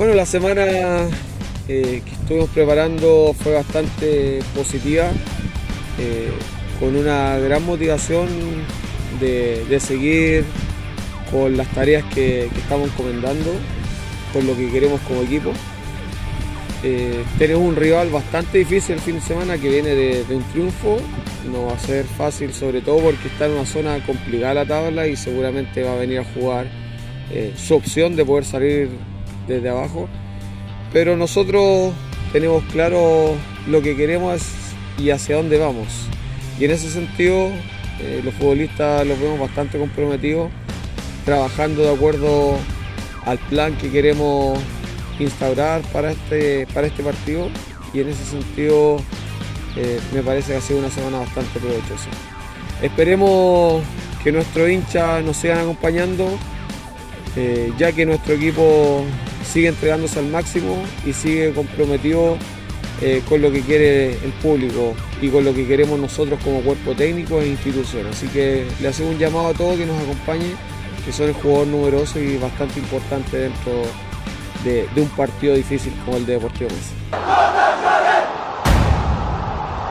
Bueno, la semana eh, que estuvimos preparando fue bastante positiva, eh, con una gran motivación de, seguir con las tareas que, estamos encomendando, con lo que queremos como equipo. Eh, tenemos un rival bastante difícil el fin de semana que viene de, de, un triunfo. No va a ser fácil, sobre todo porque está en una zona complicada la tabla y seguramente va a venir a jugar su opción de poder salir desde abajo. Pero nosotros tenemos claro lo que queremos y hacia dónde vamos. Y en ese sentido, eh, los futbolistas los vemos bastante comprometidos, trabajando de acuerdo al plan que queremos instaurar para este, para este partido. Y en ese sentido, eh, me parece que ha sido una semana bastante provechosa. Esperemos que nuestros hinchas nos sigan acompañando, eh, ya que nuestro equipo sigue entregándose al máximo y sigue comprometido eh, con lo que quiere el público y con lo que queremos nosotros como cuerpo técnico e institución. Así que le hacemos un llamado a todos que nos acompañen, que son el jugador numeroso y bastante importante dentro de, un partido difícil como el de Deportivo Mesa.